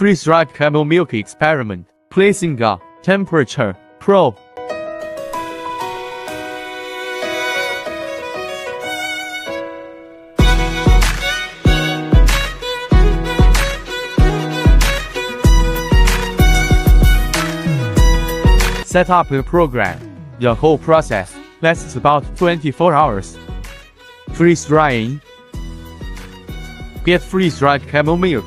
Freeze-dried camel milk experiment. Placing a temperature probe. Set up the program. The whole process lasts about 24 hours. Freeze drying. Get freeze dried camel milk